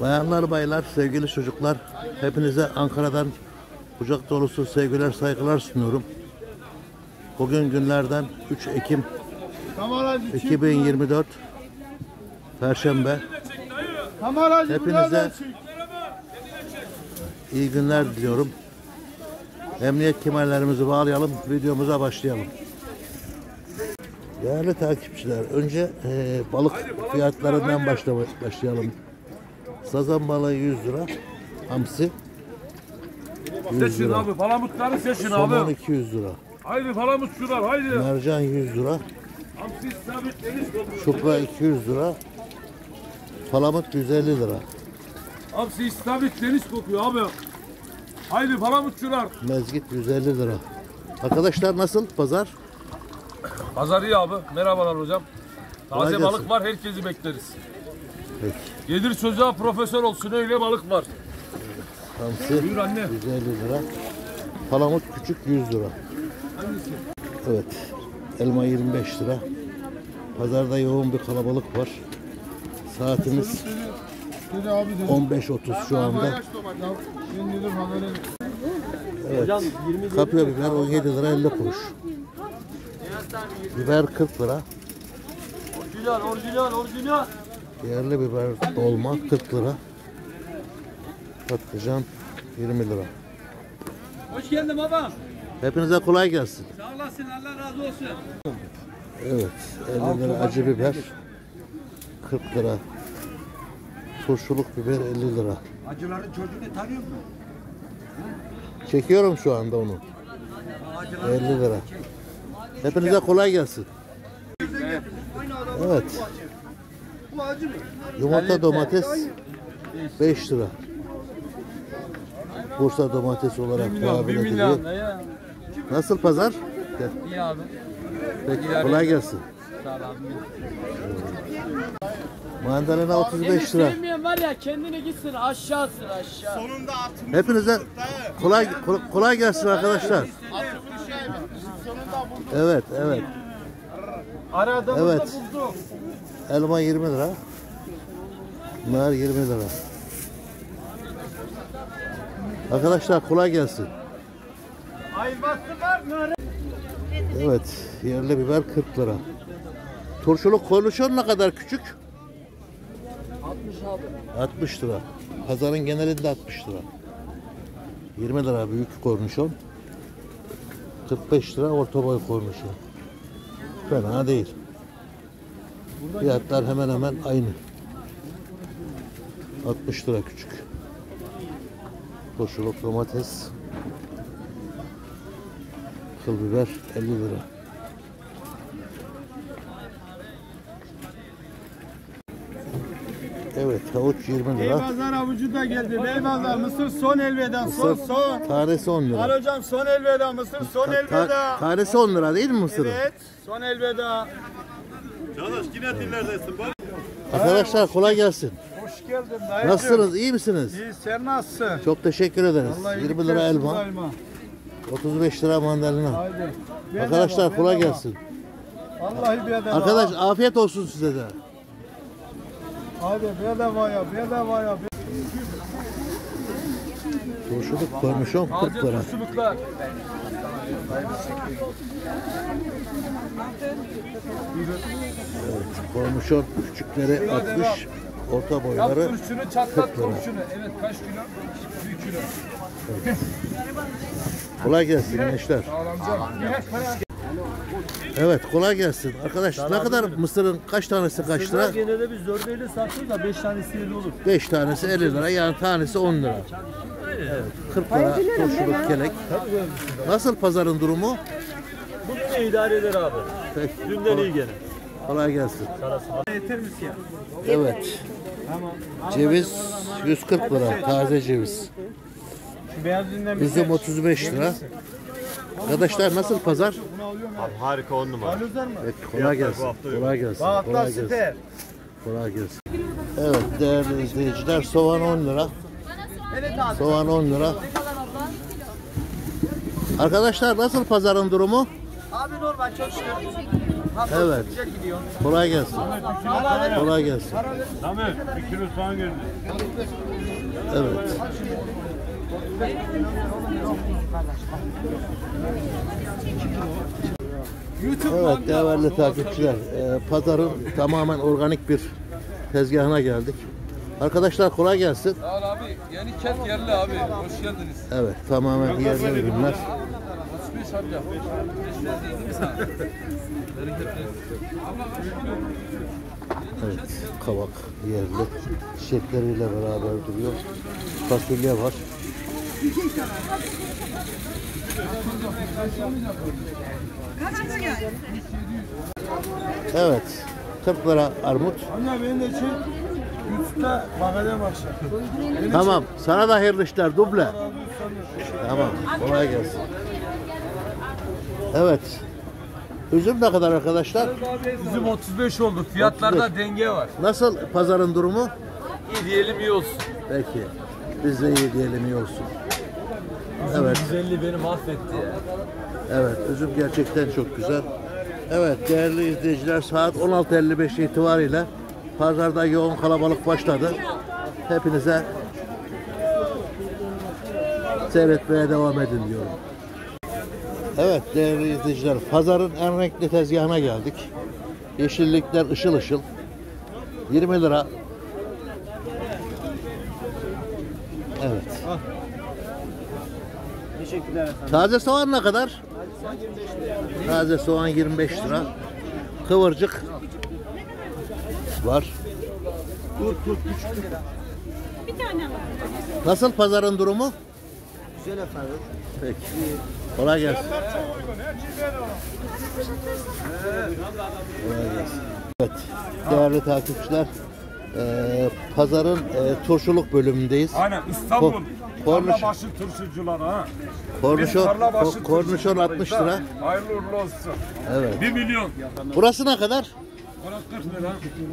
Bayanlar, baylar, sevgili çocuklar, hepinize Ankara'dan kucak dolusu sevgiler, saygılar sunuyorum. Bugün günlerden 3 Ekim 2024 Perşembe. Hepinize iyi günler diliyorum. Emniyet kemerlerimizi bağlayalım, videomuza başlayalım. Değerli takipçiler, önce eee, balık fiyatlarından başla başlayalım. Sazan balığı 100 lira, hamsi 100 Seçin lira, abi, palamutları seçin somon abi. 200 lira, Haydi palamutçular haydi. mercan 100 lira, Hamsi sabitleriniz kokuyor. çupra 200 lira, palamut 150 lira, Hamsi sabitleriniz kokuyor abi. Haydi palamutçular. mezgit 150 lira. Arkadaşlar nasıl pazar? Pazar iyi abi. Merhabalar hocam. Kolay Taze gelsin. balık var herkesi bekleriz. Peki. Yedir çocuğa profesör olsun öyle balık var. Hamsi Buyur anne. 150 lira. Palamut küçük 100 lira. Hangisi? Evet. Elma 25 lira. Pazarda yoğun bir kalabalık var. Saatimiz Dedi abi dedi. 15.30 şu anda. Evet. Kapya biber 17 lira 50 kuruş. Biber 40 lira. Orijinal, orijinal, orijinal. Yerli biber dolma 40 lira. Patlıcan 20 lira. Hoş geldin baba. Hepinize kolay gelsin. Sağ olasın Allah razı olsun. Evet. 50 lira acı biber. 40 lira. Turşuluk biber 50 lira. Acıların çocuğunu tanıyor musun? Çekiyorum şu anda onu. 50 lira. Hepinize kolay gelsin. Evet. Yumurta domates 5 lira. Bursa domates olarak tabir ediliyor. Nasıl pazar? Gel. İyi abi. Peki kolay gelsin. Sağ ol abi. Mandalina 35 lira. Sevmeyen var ya kendine gitsin aşağısın aşağı. Hepinize kolay kolay gelsin arkadaşlar. Evet, evet. Aradığımızda Evet. bulduk. Elma 20 lira. Nar 20 lira. Arkadaşlar kolay gelsin. Evet, yerli biber 40 lira. Turşuluk kornişon ne kadar küçük? 60 abi. 60 lira. Pazarın genelinde 60 lira. 20 lira büyük kornişon. 45 lira orta boy kornişon. Fena değil. Fiyatlar hemen hemen aynı. 60 lira küçük. Turşuluk domates. Kıl biber 50 lira. Evet havuç 20 lira. Beypazar avucu da geldi. Beypazar mısır son elveda. Son Mısır son. tanesi 10 lira. Al hocam son elveda. Mısır son Ta- elveda. tanesi 10 lira değil mi mısırın? Evet. Son elveda. Arkadaşlar kolay gelsin. Hoş geldin dayıcım. Nasılsınız? iyi misiniz? İyi sen nasılsın? Çok teşekkür ederiz. Vallahi 20 lira elma, versin daima. 35 lira mandalina. Haydi. Arkadaşlar de kolay gelsin. Vallahi de Arkadaş afiyet olsun size de. Hadi bedava ya bedava ya. Turşuluk kornişon 40 Taze lira. Turşuluklar. Kornişon küçükleri 60, orta Yap boyları çatlat 40 lira. turşunu. Evet kaç kilo? 2 kilo. Kolay gelsin gençler. Evet kolay gelsin. Arkadaş ne kadar mısırın kaç tanesi kaç lira? Genelde biz 4 50 satıyoruz da 5 tanesi 50 olur. 5 tanesi 50 lira yani tanesi 10 lira. Evet, 40 lira turşuluk kelek. Nasıl pazarın durumu? Bu da idare eder abi. Peki. Dünden iyi gene. Kolay gelsin. Yeter misin ya? Evet. Ceviz 140 lira taze ceviz. Beyaz dünden bir Üzüm 35 lira. Arkadaşlar nasıl pazar? Harika on numara. Alıyorlar mı? Evet, kolay gelsin. Kolay gelsin. Kolay gelsin. Kolay gelsin. Evet değerli izleyiciler soğan 10 lira. Soğan 10 lira. Arkadaşlar nasıl pazarın durumu? Abi normal çok şükür. Evet. Kolay gelsin. Kolay gelsin. Tamam. Bir kilo soğan geldi. Evet. Evet değerli takipçiler, e, pazarın tamamen organik bir tezgahına geldik. Arkadaşlar kolay gelsin. Sağ ol abi. Yeni kent yerli abi. Hoş geldiniz. Evet tamamen yerli ürünler. 35 amca. 5 verdiydin mi sana? Bereketli. Evet kavak yerli. Çiçekleriyle beraber duruyor. Fasulye var. Evet 40 lira armut. Amca beni de çek. YouTube'da bakacağım akşam. Tamam. Sana da hayırlı işler duble. Tamam. Kolay gelsin. Evet. Üzüm ne kadar arkadaşlar? Bizim 35 oldu. Fiyatlarda 35. denge var. Nasıl pazarın durumu? İyi diyelim iyi olsun. Peki. Biz de iyi diyelim iyi olsun. Evet. Güzelliği beni mahvetti ya. Evet. Üzüm gerçekten çok güzel. Evet değerli izleyiciler saat 16.55 itibariyle pazarda yoğun kalabalık başladı. Hepinize seyretmeye devam edin diyorum. Evet değerli izleyiciler pazarın en renkli tezgahına geldik. Yeşillikler ışıl ışıl. 20 lira. Evet. Teşekkürler efendim. Taze soğan ne kadar? Taze soğan 25 lira. Kıvırcık var. Nasıl pazarın durumu? Güzel efendim. Peki. Kolay gelsin. Kolay gelsin. Evet. Değerli takipçiler, eee, pazarın eee, turşuluk bölümündeyiz. Aynen İstanbul. Ko- Korniş- Tarlabaşı turşucular ha. Kornişon, ko- kornişon turşucularıyız 60 ha. lira. Hayırlı uğurlu olsun. Evet. 1 milyon. Burası ne kadar? Bana 40 lira.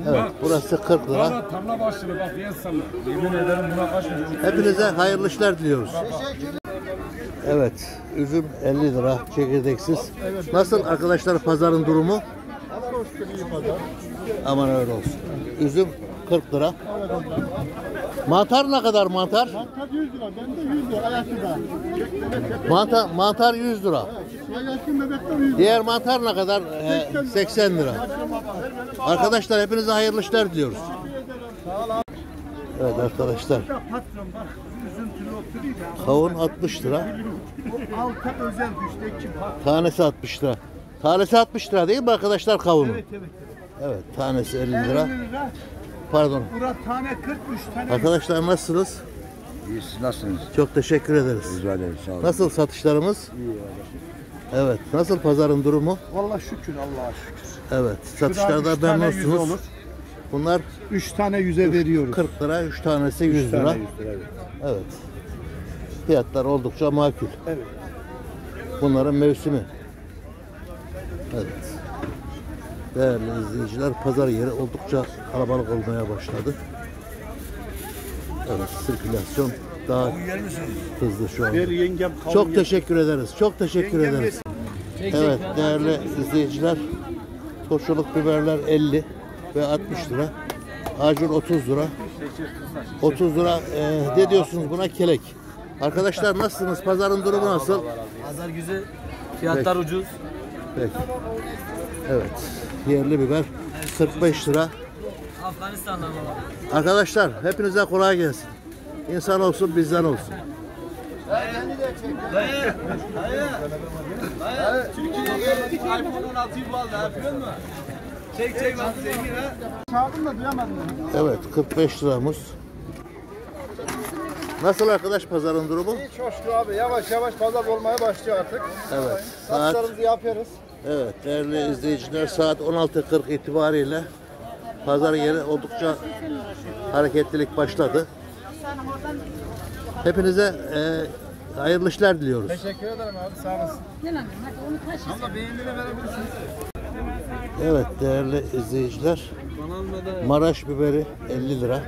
Evet, burası 40 lira. Valla tarla başını bak yen sana. Yemin ederim buna kaç milyon. Hepinize hayırlı işler diliyoruz. Evet, üzüm 50 lira çekirdeksiz. Nasıl arkadaşlar pazarın durumu? Aman öyle olsun. Üzüm 40 lira. Mantar ne kadar mantar? Mantar 100 lira, bende 100 lira, ayaklıda. Mantar, mantar 100 lira. Ayaklı bebekte 100 lira. Diğer mantar ne kadar? Ee, 80 lira. Arkadaşlar hepinize hayırlı işler diliyoruz. Evet arkadaşlar. Kavun 60 lira. Tanesi 60 lira. Tanesi 60 lira değil mi arkadaşlar kavunun? Evet, evet. Evet tanesi 50 lira. 50 lira, Pardon. bura tane 43 tane. Arkadaşlar nasılsınız? İyi siz nasılsınız? Çok teşekkür ederiz. Rica ederim sağ olun. Nasıl satışlarımız? Evet. Nasıl pazarın durumu? Vallahi şükür, Allah'a şükür. Evet. Satışlarda memnunsunuz. olur. Bunlar 3 tane 100'e veriyoruz. 40 lira, 3 tanesi 100 lira. tane 100 lira, evet. Evet. Fiyatlar oldukça makul. Evet. Bunların mevsimi. Evet. Değerli izleyiciler, pazar yeri oldukça kalabalık olmaya başladı. Evet, sirkülasyon daha hızlı şu kavun Çok teşekkür ederiz. Çok teşekkür ederiz. Evet değerli izleyiciler. Turşuluk biberler 50 ve 60 lira. Acur 30 lira. 30 lira e, ne diyorsunuz buna kelek. Arkadaşlar nasılsınız? Pazarın durumu nasıl? Pazar güzel. Fiyatlar ucuz. Peki. Evet. Yerli biber 45 lira. Afganistan'dan. Arkadaşlar hepinize kolay gelsin. İnsan olsun bizden olsun. iPhone 16'yı bu aldı yapıyor musun? Çek çek bak zengin ha. Çağırdım da duyamadım. Evet 45 liramız. Nasıl arkadaş pazarın durumu? Çok şükür abi, yavaş yavaş pazar olmaya başlıyor artık. Evet. Satışlarımızı yapıyoruz. Evet değerli izleyiciler saat 16.40 itibariyle pazar yeri oldukça hareketlilik başladı. Hepinize e, hayırlı işler diliyoruz. Teşekkür ederim abi, sağ olasın. Abla beğendiğini verebilirsin. Evet değerli izleyiciler Maraş biberi 50 lira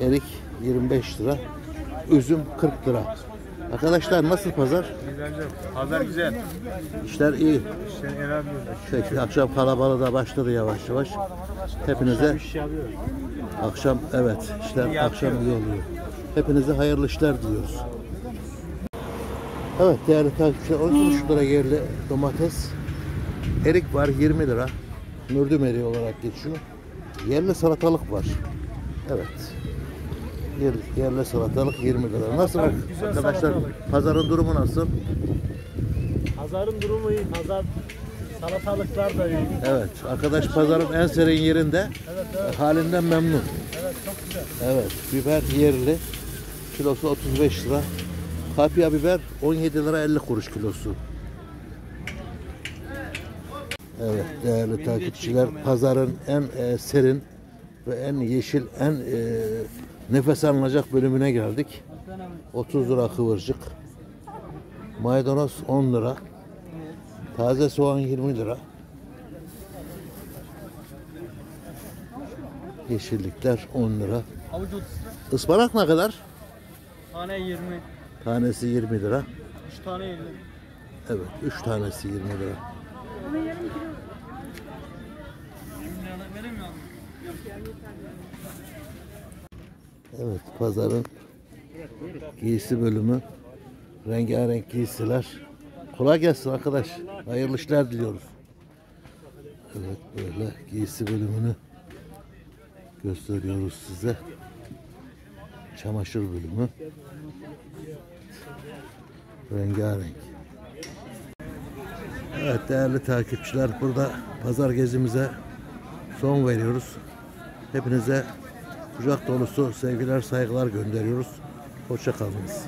Erik 25 lira Üzüm 40 lira Arkadaşlar nasıl pazar? Pazar güzel. İşler iyi. İşte herhalde Peki akşam kalabalığı da başladı yavaş yavaş. Hepinize akşam evet işler akşam iyi oluyor. Hepinize hayırlı işler diliyoruz. Evet değerli takipçiler 13 lira yerli domates. Erik var 20 lira. Mürdüm eriği olarak geçiyor. Yerli salatalık var. Evet. Yerli, yerli salatalık 20 lira. Nasıl arkadaşlar? Pazarın durumu nasıl? Pazarın durumu iyi. Pazar salatalıklar da iyi. Evet, arkadaş pazarın en serin yerinde. Halinden memnun. Evet çok güzel. Evet, biber yerli. Kilosu 35 lira. Kapya biber 17 lira 50 kuruş kilosu. Evet değerli takipçiler, pazarın en e, serin ve en yeşil, en e, nefes alınacak bölümüne geldik. 30 lira kıvırcık. Maydanoz 10 lira. Taze soğan 20 lira. Yeşillikler 10 lira. Ispanak ne kadar? tane 20. Tanesi 20 lira. 3 tane 50. Evet, 3 tanesi 20 lira. Verir mi abi? Evet, pazarın giysi bölümü. Rengarenk giysiler. Kolay gelsin arkadaş. Hayırlı işler diliyoruz. Evet, böyle giysi bölümünü gösteriyoruz size. Çamaşır bölümü. Rengarenk. Evet değerli takipçiler burada pazar gezimize son veriyoruz. Hepinize kucak dolusu sevgiler saygılar gönderiyoruz. Hoşça kalınız.